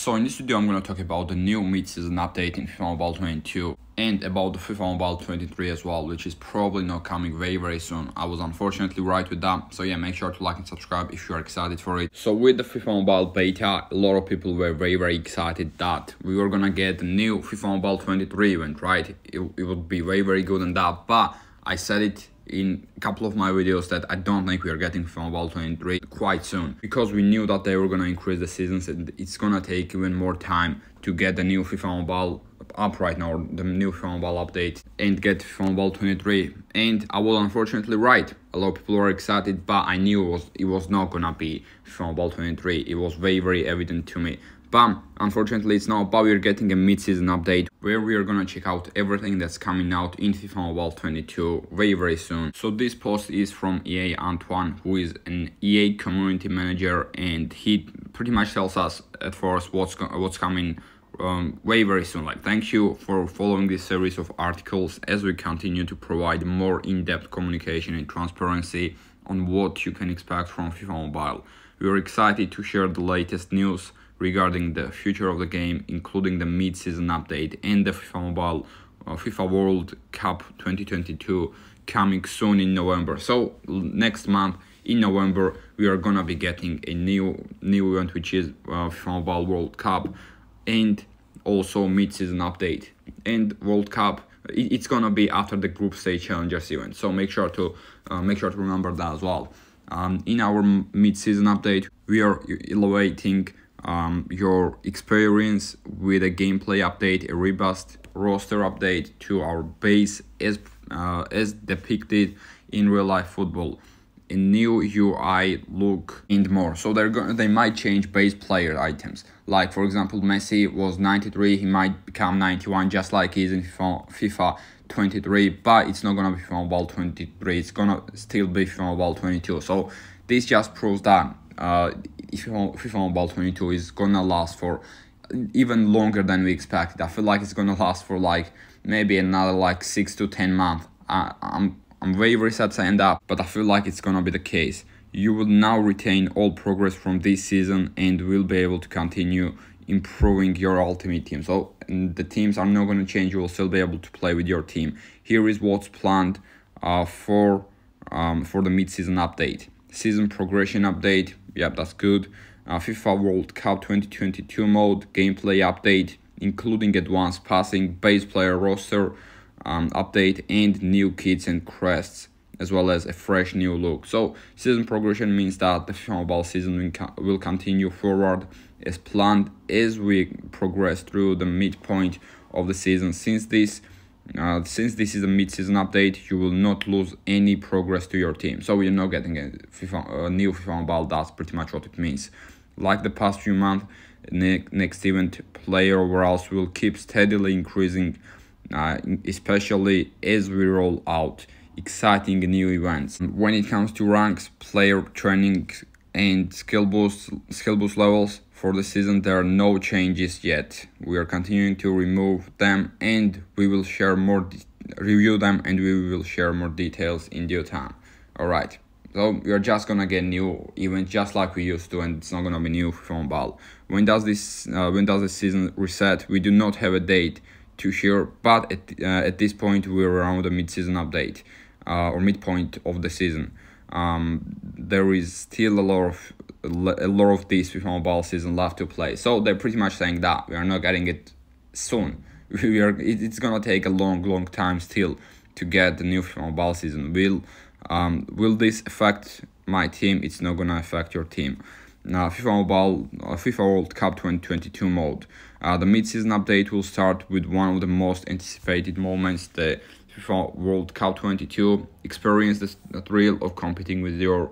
So in this video I'm to talk about the new mid-season update in FIFA Mobile 22 and about the FIFA Mobile 23 as well, which is probably not coming very very soon. I was unfortunately right with that, so yeah, make sure to like and subscribe if you are excited for it. So with the FIFA Mobile beta, a lot of people were very very excited that we were gonna get the new FIFA Mobile 23 event, right? It, it would be very very good and that, but I said it in a couple of my videos that I don't think we are getting FIFA Mobile 23 quite soon because we knew that they were gonna increase the seasons and it's gonna take even more time to get the new FIFA Mobile up right now, the new FIFA Mobile update and get FIFA Mobile 23 and I was unfortunately right. A lot of people were excited but I knew it was, it was not gonna be FIFA Mobile 23. It was very very evident to me. But unfortunately it's not, but we're getting a mid-season update where we are gonna check out everything that's coming out in FIFA Mobile 22 very very soon. So this post is from EA Antoine, who is an EA community manager, and he pretty much tells us at first what's what's coming um, way very soon. Like, thank you for following this series of articles as we continue to provide more in-depth communication and transparency on what you can expect from FIFA Mobile. We are excited to share the latest news regarding the future of the game, including the mid-season update and the FIFA Mobile uh, FIFA World Cup 2022 coming soon in November. So next month in November we are gonna be getting a new new event which is uh, FIFA Mobile World Cup and also mid-season update and World Cup. It's gonna be after the Group Stage Challengers event, so make sure to uh, make sure to remember that as well. Um, in our mid-season update, we are elevating um, your experience with a gameplay update, a robust roster update to our base as uh, as depicted in real life football, a new UI look and more. So they're going they might change base player items. Like for example, Messi was 93, he might become 91 just like he's in FIFA, FIFA 23, but it's not gonna be FIFA Mobile 23. It's gonna still be FIFA Mobile 22. So this just proves that uh, FIFA Mobile 22 is gonna last for even longer than we expected. I feel like it's gonna last for like maybe another like six to ten months. I, I'm I'm very very sad to end up, but I feel like it's gonna be the case. You will now retain all progress from this season and will be able to continue improving your ultimate team. So the teams are not to change. You will still be able to play with your team. Here is what's planned uh, for um, for the mid-season update. Season progression update. Yep, that's good. Uh, FIFA World Cup 2022 mode gameplay update, including advanced passing, base player roster um, update, and new kits and crests as well as a fresh new look. So season progression means that the FIFA Mobile season will continue forward as planned as we progress through the midpoint of the season. Since this uh, since this is a mid-season update, you will not lose any progress to your team. So you're not getting a, FIFA, a new FIFA Mobile. That's pretty much what it means. Like the past few months, ne next event player overalls will keep steadily increasing, uh, especially as we roll out exciting new events. When it comes to ranks, player training, and skill boost skill boost levels for the season there are no changes yet. We are continuing to remove them and we will share more review them and we will share more details in due time. All right so we are just gonna get new events just like we used to and it's not gonna be new FIFA Mobile. When does this uh, when does the season reset? We do not have a date to share but at, uh, at this point we're around the mid-season update uh, or midpoint of the season um, there is still a lot of a lot of this FIFA Mobile season left to play. So they're pretty much saying that we are not getting it soon. We are. It's gonna take a long, long time still to get the new FIFA Mobile season. Will um will this affect my team? It's not gonna affect your team. Now, FIFA Mobile, uh, FIFA World Cup 2022 mode. Uh, the mid-season update will start with one of the most anticipated moments, the FIFA World Cup 22. Experience the, thrill of competing with your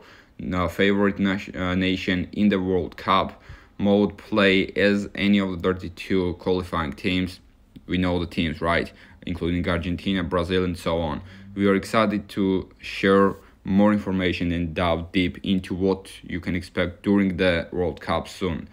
uh, favorite nation, uh, nation in the World Cup mode. Play as any of the 32 qualifying teams. We know the teams, right? Including Argentina, Brazil, and so on. We are excited to share more information and dive deep into what you can expect during the World Cup soon.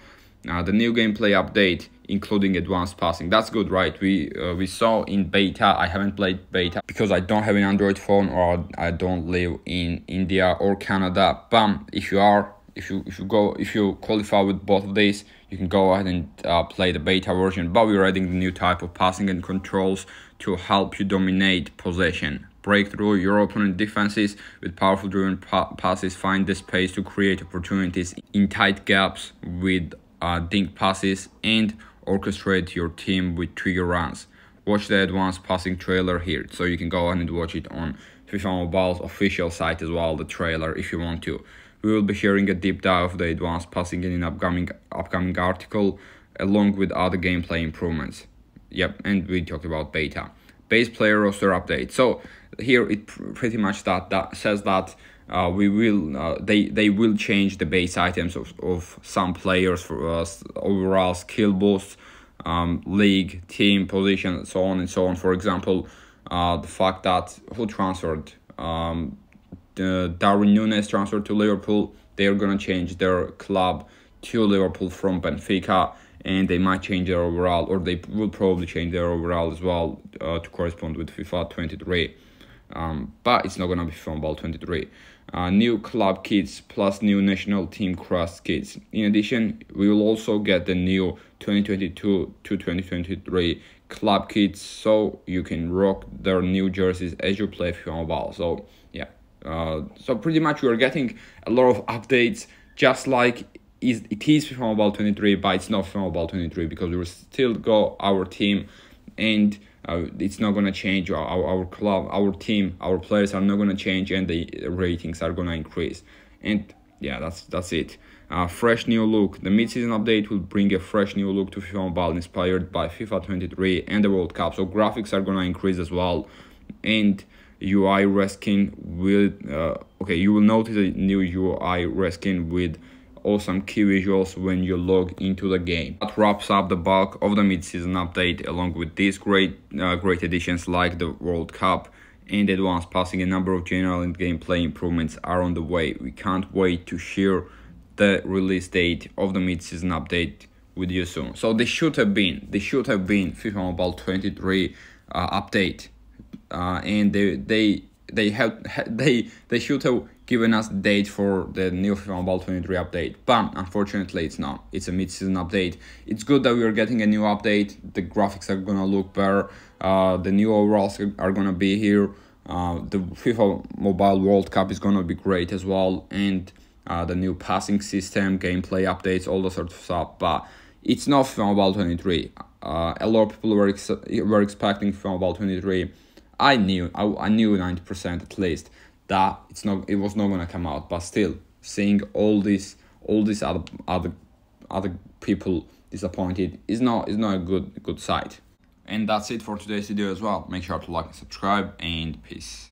Uh, the new gameplay update including advanced passing. That's good right? We uh, we saw in beta i haven't played beta because i don't have an android phone or i don't live in india or canada. But if you are if you if you go if you qualify with both of these you can go ahead and uh, play the beta version but we're adding the new type of passing and controls to help you dominate possession. Break through your opponent defenses with powerful driven pa passes find the space to create opportunities in tight gaps with uh, dink passes and orchestrate your team with trigger runs watch the advanced passing trailer here so you can go ahead and watch it on FIFA Mobile's official site as well, the trailer if you want to. We will be sharing a deep dive of the advanced passing in an upcoming upcoming article along with other gameplay improvements. Yep, and we talked about beta. Base player roster update. So here it pretty much that, that says that uh, we will uh, they they will change the base items of, of some players for us overall skill boost um, league team position so on and so on for example uh, the fact that who transferred um, Darwin Núñez transferred to Liverpool. They're gonna change their club to Liverpool from Benfica, and they might change their overall, or they will probably change their overall as well uh, to correspond with FIFA 23. Um, but it's not gonna be FIFA Mobile 23. Uh, new club kits plus new national team crust kits. In addition, we will also get the new 2022 to 2023 club kits so you can rock their new jerseys as you play FIFA Mobile. So yeah, uh, so pretty much we are getting a lot of updates just like is it is FIFA Mobile 23 but it's not FIFA Mobile 23 because we will still go our team and uh, it's not gonna change our, our club our team our players are not gonna change and the ratings are gonna increase and yeah that's that's it a fresh new look. The mid-season update will bring a fresh new look to FIFA Mobile inspired by FIFA 23 and the World Cup. So graphics are gonna increase as well, and UI reskin will uh, okay. You will notice a new UI reskin with awesome key visuals when you log into the game. That wraps up the bulk of the mid-season update along with these great uh, great additions like the World Cup and advanced passing. A number of general and gameplay improvements are on the way. We can't wait to share the release date of the mid-season update with you soon. So they should have been, they should have been FIFA Mobile 23 uh, update, uh, and they they they have they they should have given us the date for the new FIFA Mobile 23 update. But unfortunately, it's not. It's a mid-season update. It's good that we are getting a new update. The graphics are gonna look better. Uh, the new overalls are gonna be here. Uh, the FIFA Mobile World Cup is gonna be great as well, and uh, the new passing system, gameplay updates, all the sort of stuff. But it's not FIFA Mobile 23. Uh, a lot of people were ex- were expecting FIFA Mobile 23. I knew, I, I knew 90% at least that it's not, it was not gonna come out. But still, seeing all these, all these other other other people disappointed is not is not a good good sight. And that's it for today's video as well. Make sure to like and subscribe and peace.